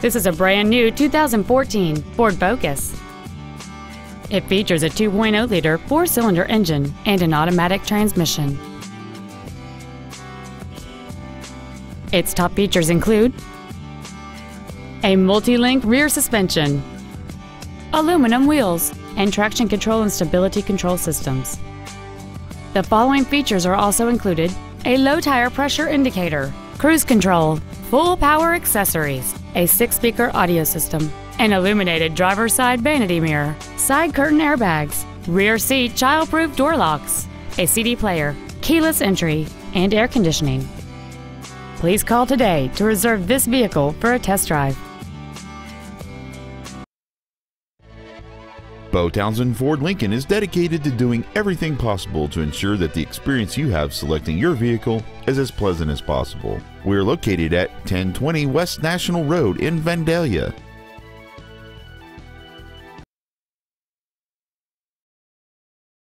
This is a brand new 2014 Ford Focus. It features a 2.0-liter four-cylinder engine and an automatic transmission. Its top features include a multi-link rear suspension, aluminum wheels, and traction control and stability control systems. The following features are also included a low tire pressure indicator, cruise control, full power accessories, a six speaker audio system, an illuminated driver's side vanity mirror, side curtain airbags, rear seat child-proof door locks, a CD player, keyless entry, and air conditioning. Please call today to reserve this vehicle for a test drive. Beau Townsend Ford Lincoln is dedicated to doing everything possible to ensure that the experience you have selecting your vehicle is as pleasant as possible. We're located at 1020 West National Road in Vandalia.